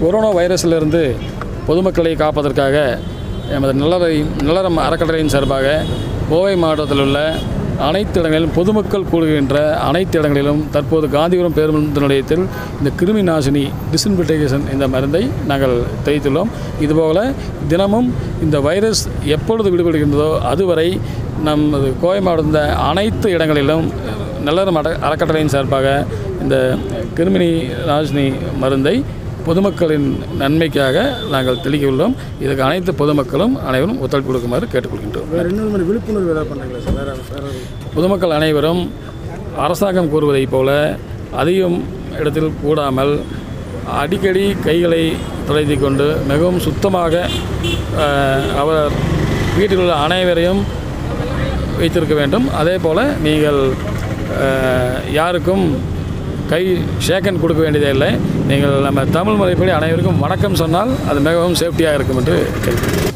Corona வைரஸிலிருந்து பொதுமக்களை காப்பதற்காக எமது நல்லறை நல்லறம் அறக்கட்டளையின் சார்பாக கோவை மாவட்டத்தில் உள்ள அனைத்து இடங்களிலும் பொதுமக்கள் கூடுகின்ற அனைத்து இடங்களிலும் தற்போது காந்திபுரம் பேருந்து நிலையத்தில் இந்த கிருமி நாசினி டிஸ்இன்ஃபெக்டேஷன் இந்த மருந்தை நாங்கள் தெரிவித்துள்ளோம் இதுபோல தினமும் இந்த வைரஸ் எப்பொழுது விடுபடுகின்றதோ அதுவரை நமது கோவை மாவட்டத்தில் அனைத்து இடங்களிலும் நல்லறம் அற அறக்கட்டளையின் சார்பாக இந்த கிருமினி நாசினி மருந்தை பொதுமக்களின் நன்மைக்காக நாங்கள் தெளிக்க உள்ளோம் இதுக்கு அனைத்து பொதுமக்களும் அனைவரும் ஒத்துழைப்பு கொடுக்குமாறு கேட்டுக்கொள்கின்றோம். விழிப்புணர்வு ஏதாவது பண்ணுறீங்களா சார்? பொதுமக்கள் அனைவரும் அரசாங்கம் கூறுவதைப் போல அதிகம் இடத்தில் கூடாமல் அடிக்கடி கைகளை துடைத்து கொண்டு மிகவும் சுத்தமாக அவர் வீட்டில் உள்ள அனைவரையும் வைத்திருக்க வேண்டும். அதே போல் நீங்கள் யாருக்கும் கை ஷேக்கன் கொடுக்க வேண்டியதே இல்லை. நீங்கள் நம்ம தமிழ் முறைப்படி அனைவருக்கும் வணக்கம் சொன்னால் அது மிகவும் சேஃப்டியாக இருக்கும் என்று கேள்வி